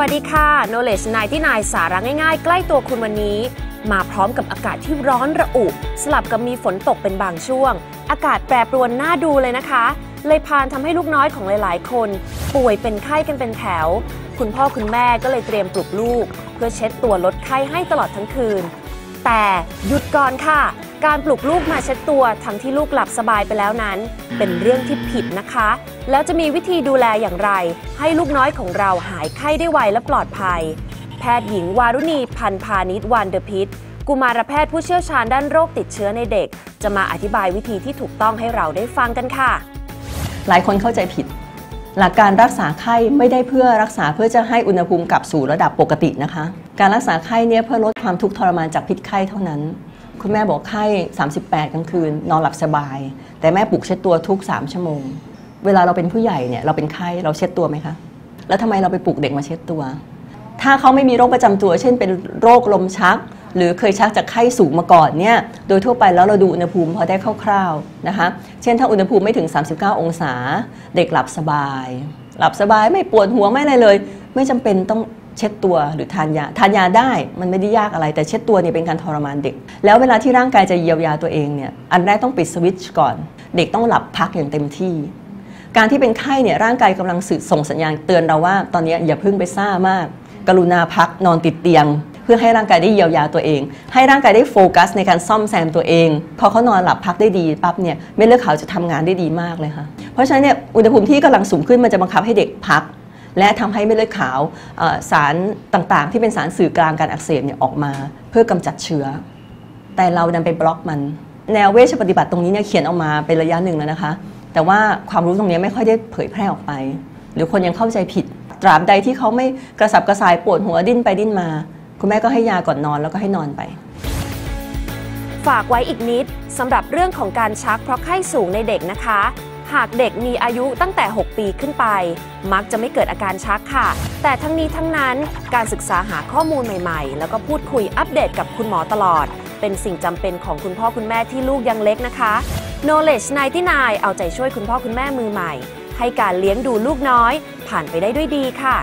วัสดีค่ะ Knowledge 99 สาระง่ายๆ ใกล้ตัวคุณวันนี้ มาพร้อมกับอากาศที่ร้อนระอุ สลับกับมีฝนตกเป็นบางช่วง อากาศแปรปรวนน่าดูเลยนะคะ เลยพานทำให้ลูกน้อยของหลายๆ คน ป่วยเป็นไข้กันเป็นแถว คุณพ่อคุณแม่ก็เลยเตรียมปลุกลูก เพื่อเช็ดตัวลดไข้ให้ตลอดทั้งคืน แต่หยุดก่อนค่ะ การปลุกลูกมาเช็ดตัวทั้งที่ลูกหลับสบายไปแล้วนั้น เป็นเรื่องที่ผิดนะคะ แล้วจะมีวิธีดูแลอย่างไร ให้ลูกน้อยของเราหายไข้ได้ไวและปลอดภัย แพทย์หญิงวารุณีพันพาณิชวันเดอพิษกุมารแพทย์ผู้เชี่ยวชาญด้านโรคติดเชื้อในเด็ก จะมาอธิบายวิธีที่ถูกต้องให้เราได้ฟังกันค่ะ หลายคนเข้าใจผิด หลักการรักษาไข้ไม่ได้เพื่อรักษาเพื่อจะให้อุณหภูมิกลับสู่ระดับปกตินะคะ การรักษาไข้เนี่ยเพื่อลดความทุกข์ทรมานจากพิษไข้เท่านั้น คุณแม่บอกไข้ 38 กลางคืน นอนหลับสบาย แต่แม่ปลุกเช็ดตัวทุก 3 ชั่วโมง เวลาเราเป็นผู้ใหญ่เนี่ยเราเป็นไข้เราเช็ดตัวไหมคะ แล้วทำไมเราไปปลุกเด็กมาเช็ดตัว ถ้าเขาไม่มีโรคประจำตัว เช่นเป็นโรคลมชัก หรือเคยชักจากไข้สูงมาก่อนเนี่ยโดยทั่วไปแล้วเราดูอุณหภูมิพอได้คร่าวๆนะคะ เช่นถ้าอุณหภูมิไม่ถึง 39 องศา เด็กหลับสบาย หลับสบายไม่ปวดหัวไม่อะไรเลย ไม่จำเป็นต้อง เช็ดตัวหรือทานยาทานยาได้มันไม่ได้ยากอะไร แต่เช็ดตัวเนี่ยเป็นการทรมานเด็ก แล้วเวลาที่ร่างกายจะเยียวยาตัวเองเนี่ยอันแรกต้องปิดสวิตช์ก่อน เด็กต้องหลับพักอย่างเต็มที่ การที่เป็นไข้เนี่ยร่างกายกำลังสื่อส่งสัญญาณเตือนเราว่า ตอนนี้อย่าเพิ่งไปซ่ามาก กรุณาพักนอนติดเตียง เพื่อให้ร่างกายได้เยียวยาตัวเอง ให้ร่างกายได้โฟกัสในการซ่อมแซมตัวเอง พอเขานอนหลับพักได้ดีปั๊บเนี่ยเม็ดเลือดขาวจะทำงานได้ดีมากเลยค่ะเพราะฉะนั้นเนี่ยอุณหภูมิที่กำลังสูงขึ้นมันจะบังคับให้เด็กพัก และทำให้เม็ดเลือดขาวสารต่างๆ ที่เป็นสารสื่อกลางการอักเสบเนี่ยออกมา เพื่อกำจัดเชื้อ แต่เราดันไปบล็อกมัน แนวเวชปฏิบัติตรงนี้เนี่ยเขียนออกมาเป็นระยะหนึ่งแล้วนะคะ แต่ว่าความรู้ตรงนี้ไม่ค่อยได้เผยแพร่ออกไป หรือคนยังเข้าใจผิด ตราบใดที่เขาไม่กระสับกระส่ายปวดหัวดิ้นไปดิ้นมา คุณแม่ก็ให้ยาก่อนนอนแล้วก็ให้นอนไปฝากไว้อีกนิดสำหรับเรื่องของการชักเพราะไข้สูงในเด็กนะคะ หากเด็กมีอายุตั้งแต่ 6 ปีขึ้นไป มักจะไม่เกิดอาการชักค่ะ แต่ทั้งนี้ทั้งนั้นการศึกษาหาข้อมูลใหม่ๆ แล้วก็พูดคุยอัปเดตกับคุณหมอตลอด เป็นสิ่งจำเป็นของคุณพ่อคุณแม่ที่ลูกยังเล็กนะคะ Knowledge 99เอาใจช่วยคุณพ่อคุณแม่มือใหม่ ให้การเลี้ยงดูลูกน้อย ผ่านไปได้ด้วยดีค่ะ